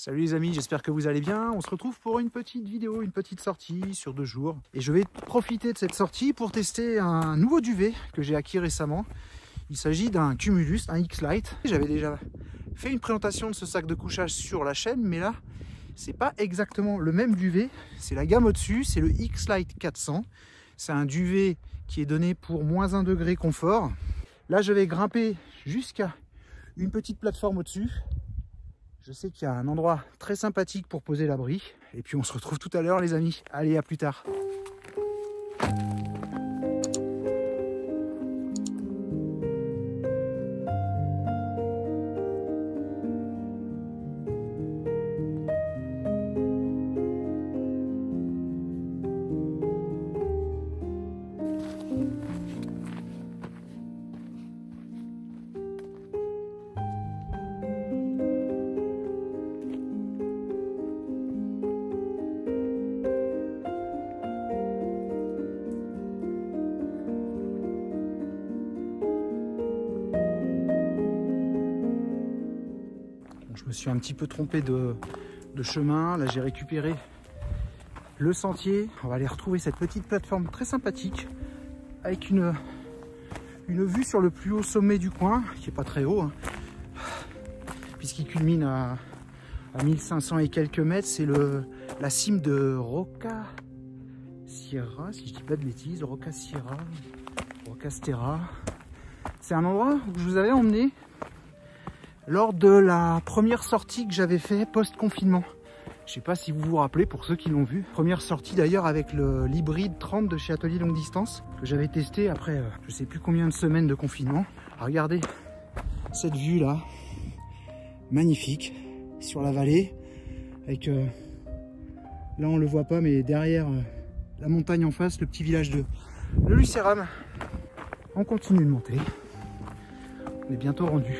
Salut les amis, j'espère que vous allez bien. On se retrouve pour une petite vidéo, une petite sortie sur deux jours. Et je vais profiter de cette sortie pour tester un nouveau duvet que j'ai acquis récemment. Il s'agit d'un Cumulus, un X-Lite. J'avais déjà fait une présentation de ce sac de couchage sur la chaîne, mais là, c'est pas exactement le même duvet. C'est la gamme au-dessus, c'est le X-Lite 400. C'est un duvet qui est donné pour moins 1 degré confort. Là, je vais grimper jusqu'à une petite plateforme au-dessus. Je sais qu'il y a un endroit très sympathique pour poser l'abri. Et puis on se retrouve tout à l'heure les amis. Allez, à plus tard. Me suis un petit peu trompé de, chemin. Là, j'ai récupéré le sentier. On va aller retrouver cette petite plateforme très sympathique avec une, une vue sur le plus haut sommet du coin, qui est pas très haut, hein, puisqu'il culmine à, à 1500 et quelques mètres. C'est la cime de Roca Sierra, si je dis pas de bêtises, Roca Sierra, Roca Stera. C'est un endroit où je vous avais emmené lors de la première sortie que j'avais fait post-confinement. Je sais pas si vous vous rappelez, pour ceux qui l'ont vu. Première sortie d'ailleurs avec l'hybride 30 de chez Atelier Longue Distance, que j'avais testé après euh, je sais plus combien de semaines de confinement. regardez cette vue là, magnifique, sur la vallée, avec, euh, là on le voit pas, mais derrière euh, la montagne en face, le petit village de, de Lucéram. On continue de monter. On est bientôt rendu.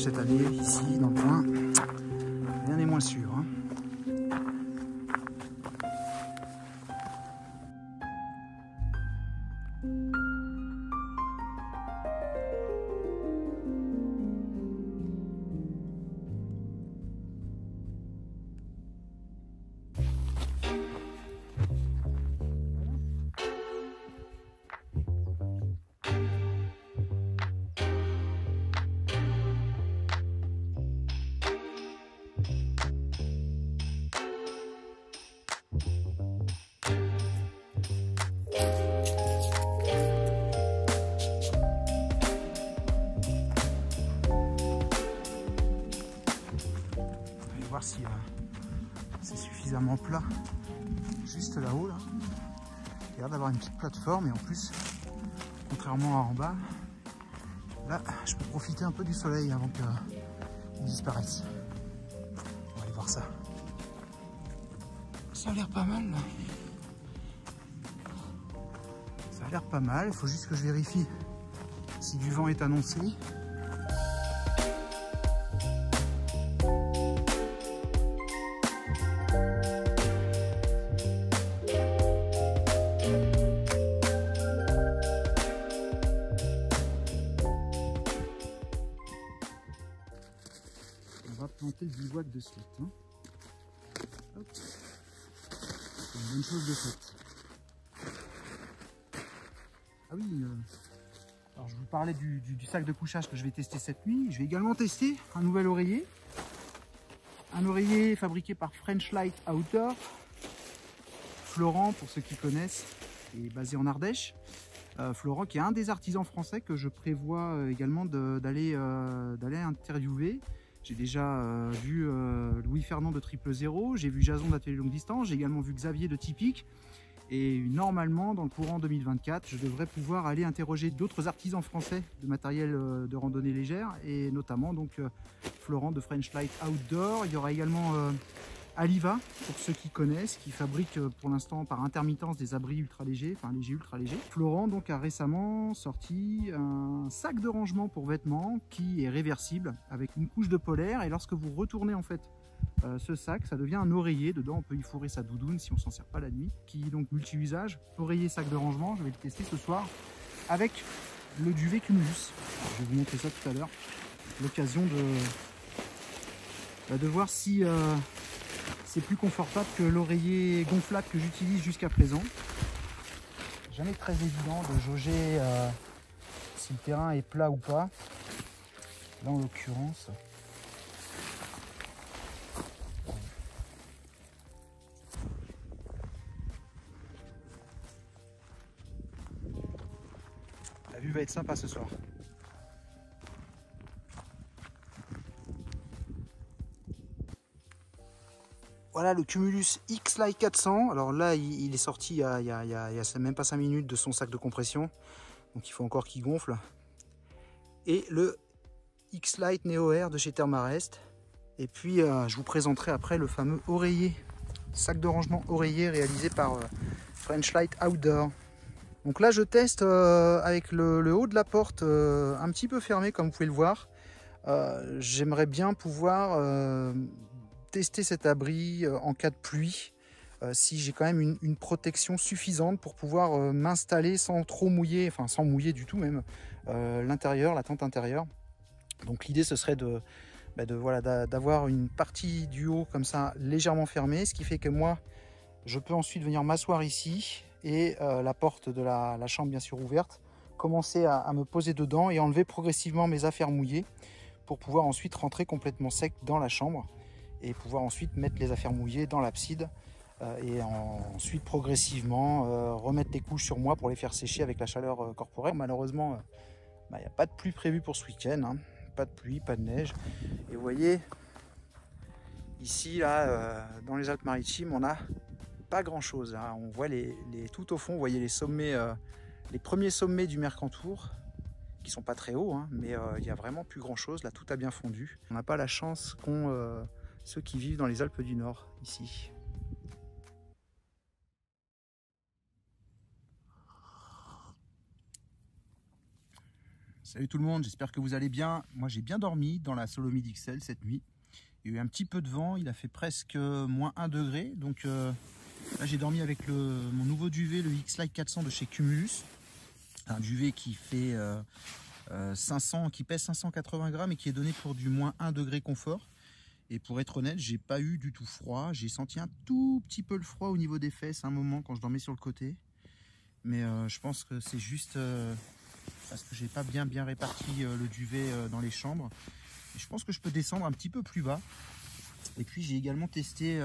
Cette année ici dans le coin Rien n'est moins sûr. Hein. Plat juste là-haut là. Il a l'air d'avoir une petite plateforme et en plus contrairement à en bas là je peux profiter un peu du soleil avant qu'il disparaisse. On va aller voir ça. Ça a l'air pas mal ça a l'air pas mal. Il faut juste que je vérifie si du vent est annoncé va planter le bivouac de suite. Hein. Une bonne chose de faite. Ah oui, euh, alors je vous parlais du, sac de couchage que je vais tester cette nuit. Je vais également tester un nouvel oreiller. Un oreiller fabriqué par French Light Outdoor. Florent, pour ceux qui connaissent, est basé en Ardèche. Euh, Florent qui est un des artisans français que je prévois euh, également d'aller interviewer. J'ai déjà euh, vu euh, Louis Fernand de Triple Zéro, j'ai vu Jason d'Atelier Longue Distance, j'ai également vu Xavier de Typique Et normalement, dans le courant 2024, je devrais pouvoir aller interroger d'autres artisans français de matériel euh, de randonnée légère, et notamment donc Florent de French Light Outdoor. Il y aura également Aliva, pour ceux qui connaissent, qui fabrique pour l'instant par intermittence des abris ultra légers, enfin légers, ultra légers. Florent donc a récemment sorti un sac de rangement pour vêtements qui est réversible avec une couche de polaire, et lorsque vous retournez en fait euh, ce sac, ça devient un oreiller. Dedans, on peut y fourrer sa doudoune si on s'en sert pas la nuit, qui est donc multi-usage. Oreiller, sac de rangement, je vais le tester ce soir avec le duvet Cumulus. Je vais vous montrer ça tout à l'heure. L'occasion de, bah, de voir si euh, c'est plus confortable que l'oreiller gonflable que j'utilise jusqu'à présent. Jamais très évident de jauger euh, si le terrain est plat ou pas. Là, en l'occurrence, va être sympa ce soir. Voilà le Cumulus X-Lite 400. Alors là, il, est sorti il y, a, même pas 5 minutes de son sac de compression. Donc il faut encore qu'il gonfle. Et le X-Lite Neo Air de chez Thermarest. Et puis euh, je vous présenterai après le fameux oreiller, sac de rangement oreiller réalisé par euh, French Light Outdoor. Donc là je teste euh, avec le, haut de la porte un petit peu fermé comme vous pouvez le voir. J'aimerais bien pouvoir tester cet abri en cas de pluie. si j'ai quand même une, protection suffisante pour pouvoir m'installer sans trop mouiller, enfin sans mouiller du tout même, l'intérieur, la tente intérieure. Donc l'idée ce serait de, bah, voilà, d'avoir une partie du haut comme ça légèrement fermée, ce qui fait que moi je peux ensuite venir m'asseoir ici et euh, la porte de la, chambre bien sûr ouverte, commencer à, me poser dedans et enlever progressivement mes affaires mouillées pour pouvoir ensuite rentrer complètement sec dans la chambre et pouvoir ensuite mettre les affaires mouillées dans l'abside euh, et ensuite progressivement euh, remettre les couches sur moi pour les faire sécher avec la chaleur corporelle. Malheureusement, bah, il n'y a pas de pluie prévue pour ce week-end, hein. pas de pluie, pas de neige. Et vous voyez, ici, là, dans les Alpes-Maritimes, on a pas grand chose. Hein. On voit les, tout au fond, vous voyez les sommets, euh, les premiers sommets du Mercantour, qui sont pas très hauts, hein, mais euh, il y a vraiment plus grand chose. Là, tout a bien fondu. On n'a pas la chance qu'ont euh, ceux qui vivent dans les Alpes du Nord, ici. Salut tout le monde, j'espère que vous allez bien. Moi j'ai bien dormi dans la Solomid XL cette nuit. Il y a eu un petit peu de vent, il a fait presque moins 1 degré, donc Là, j'ai dormi avec mon nouveau duvet, le X-Lite 400 de chez Cumulus. Un duvet qui fait 500, euh, euh, qui pèse 580 grammes et qui est donné pour du moins 1 degré confort. Et pour être honnête, j'ai pas eu du tout froid. J'ai senti un tout petit peu le froid au niveau des fesses un moment quand je dormais sur le côté. Mais euh, je pense que c'est juste parce que j'ai pas bien bien réparti le duvet dans les chambres. je pense que je peux descendre un petit peu plus bas. Et puis j'ai également testé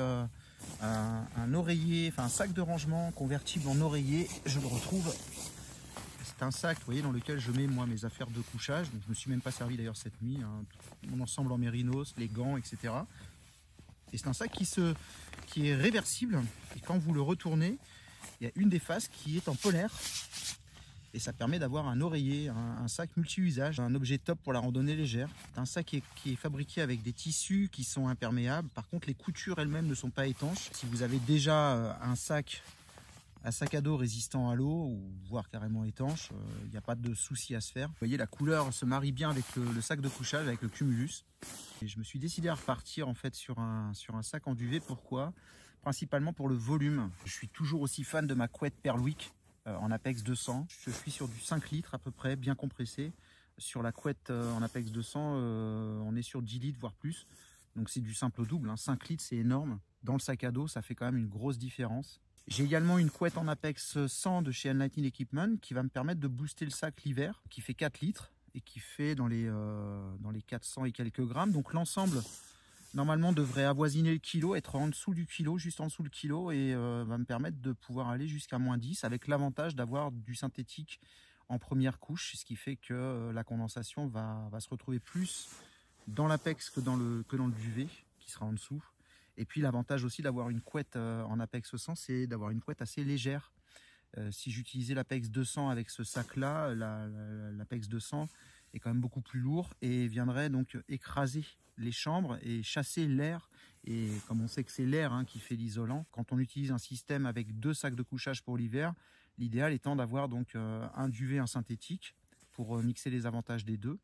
un, oreiller, enfin un sac de rangement convertible en oreiller. Je le retrouve. C'est un sac, vous voyez, dans lequel je mets moi mes affaires de couchage. Donc je me suis même pas servi d'ailleurs cette nuit. Hein. mon ensemble en mérinos, les gants, etc. Et c'est un sac qui, se, qui est réversible. Et quand vous le retournez, il y a une des faces qui est en polaire et ça permet d'avoir un oreiller, un, sac multi-usage, un objet top pour la randonnée légère. C'est un sac qui est, fabriqué avec des tissus qui sont imperméables. Par contre, les coutures elles-mêmes ne sont pas étanches. Si vous avez déjà euh, un sac un sac à dos résistant à l'eau ou voire carrément étanche, il euh, n'y a pas de souci à se faire. Vous voyez la couleur se marie bien avec le, sac de couchage, avec le cumulus. Et je me suis décidé à repartir en fait sur un, sur un sac en duvet. Pourquoi? Principalement pour le volume. Je suis toujours aussi fan de ma couette Perlwick euh, en Apex 200. Je suis sur du 5 litres à peu près, bien compressé. Sur la couette euh, en Apex 200, euh, on est sur 10 litres, voire plus. Donc c'est du simple double. 5 hein. litres, c'est énorme. Dans le sac à dos, ça fait quand même une grosse différence. J'ai également une couette en Apex 100 de chez Enlightened Equipment qui va me permettre de booster le sac l'hiver, qui fait 4 litres et qui fait dans les, dans les 400 et quelques grammes. Donc l'ensemble normalement devrait avoisiner le kilo, être en dessous du kilo, juste en dessous le kilo, et euh, va me permettre de pouvoir aller jusqu'à moins 10, avec l'avantage d'avoir du synthétique en première couche, ce qui fait que euh, la condensation va, se retrouver plus dans l'apex que, dans le, que dans le duvet, qui sera en dessous. Et puis l'avantage aussi d'avoir une couette euh, en apex 100, c'est d'avoir une couette assez légère. si j'utilisais l'Apex 200 avec ce sac-là, l'Apex 200 est quand même beaucoup plus lourd et viendrait donc écraser les chambres et chasser l'air. Et comme on sait que c'est l'air hein, qui fait l'isolant, quand on utilise un système avec deux sacs de couchage pour l'hiver, l'idéal étant d'avoir donc euh, un duvet, un synthétique pour euh, mixer les avantages des deux.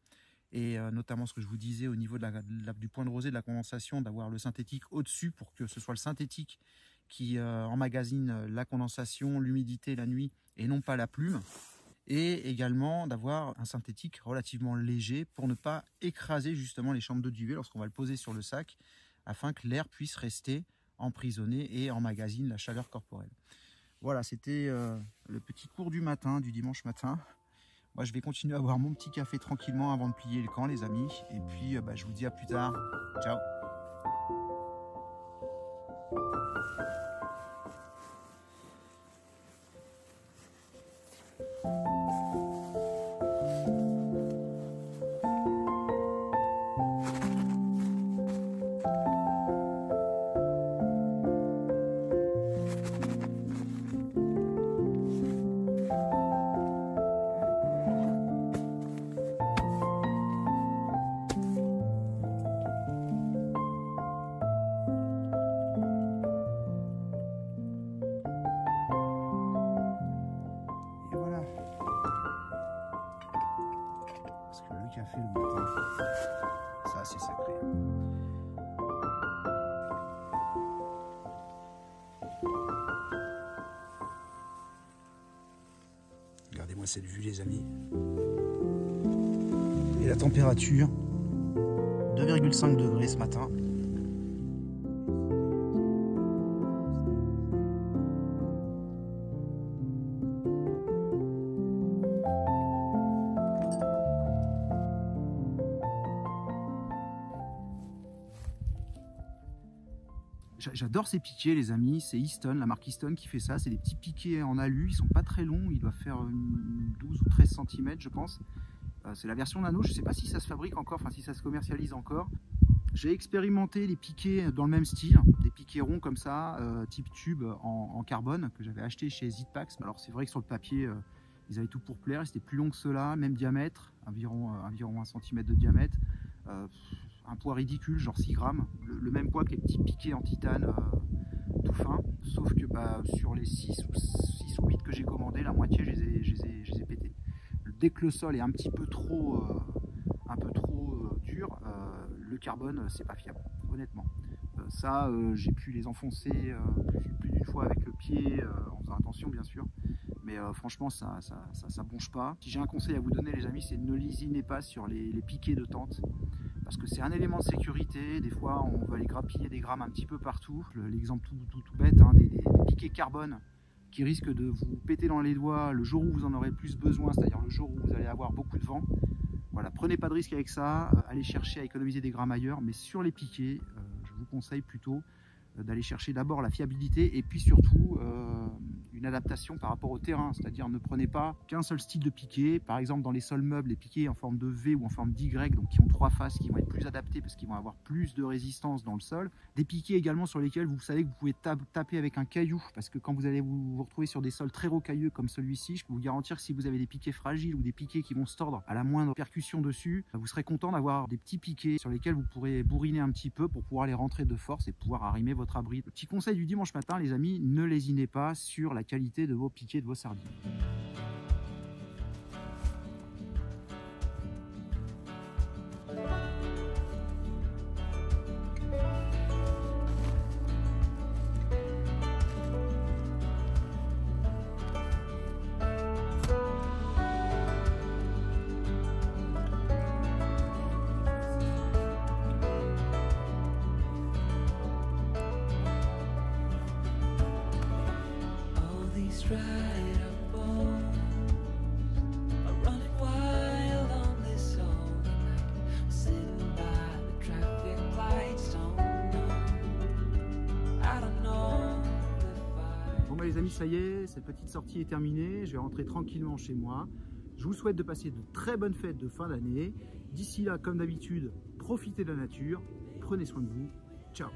Et euh, notamment ce que je vous disais au niveau du point de rosée de la condensation, d'avoir le synthétique au-dessus pour que ce soit le synthétique qui emmagasine la condensation, l'humidité la nuit et non pas la plume et également d'avoir un synthétique relativement léger pour ne pas écraser justement les chambres de duvet lorsqu'on va le poser sur le sac afin que l'air puisse rester emprisonné et emmagasine la chaleur corporelle. Voilà, c'était euh, le petit cours du matin, du dimanche matin. Moi, je vais continuer à boire mon petit café tranquillement avant de plier le camp, les amis. Et puis, euh, bah, je vous dis à plus tard. Ciao cette vue les amis. Et la température, 2,5 degrés ce matin. J'adore ces piquets, les amis. C'est Easton, la marque Easton qui fait ça. C'est des petits piquets en alu. Ils sont pas très longs. Ils doivent faire 12 ou 13 cm, je pense. Euh, c'est la version nano. Je ne sais pas si ça se fabrique encore, enfin si ça se commercialise encore. J'ai expérimenté les piquets dans le même style, des piquets ronds comme ça, euh, type tube en, carbone, que j'avais acheté chez Zitpax. Alors c'est vrai que sur le papier, euh, ils avaient tout pour plaire. C'était plus long que cela, même diamètre, environ, environ 1 cm de diamètre un poids ridicule, genre 6 grammes, le, même poids que les petits piquets en titane euh, tout fin, sauf que bah, sur les 6 ou, 6 ou 8 que j'ai commandé, la moitié je les ai, je pétés. Dès que le sol est un petit peu trop, euh, un peu trop euh, dur, le carbone c'est pas fiable, honnêtement. ça, j'ai pu les enfoncer plus, d'une fois avec le pied, en faisant attention bien sûr, mais franchement ça ça, ça, bonge pas. Si j'ai un conseil à vous donner les amis, c'est ne lésinez pas sur les piquets de tente parce que c'est un élément de sécurité. Des fois, on va aller grappiller des grammes un petit peu partout. L'exemple tout, bête, hein, des, piquets carbone qui risquent de vous péter dans les doigts le jour où vous en aurez plus besoin, c'est-à-dire le jour où vous allez avoir beaucoup de vent. Voilà, prenez pas de risque avec ça, euh, allez chercher à économiser des grammes ailleurs, mais sur les piquets, euh, je vous conseille plutôt euh, d'aller chercher d'abord la fiabilité et puis surtout une adaptation par rapport au terrain, c'est-à-dire ne prenez pas qu'un seul style de piqué, par exemple dans les sols meubles, les piquets en forme de V ou en forme d'Y, donc qui ont trois faces, qui vont être plus adaptés parce qu'ils vont avoir plus de résistance dans le sol, des piquets également sur lesquels vous savez que vous pouvez taper avec un caillou, parce que quand vous allez vous, retrouver sur des sols très rocailleux comme celui-ci, je peux vous garantir que si vous avez des piquets fragiles ou des piquets qui vont se tordre à la moindre percussion dessus, vous serez content d'avoir des petits piquets sur lesquels vous pourrez bourriner un petit peu pour pouvoir les rentrer de force et pouvoir arrimer votre abri. petit conseil du dimanche matin, les amis, ne lésinez pas sur la qualité de vos piquets de vos sardines. amis, ça y est, cette petite sortie est terminée. Je vais rentrer tranquillement chez moi. Je vous souhaite de passer de très bonnes fêtes de fin d'année. D'ici là, comme d'habitude, profitez de la nature. Prenez soin de vous. Ciao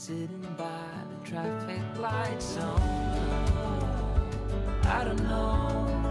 sitting by the traffic light zone. I don't know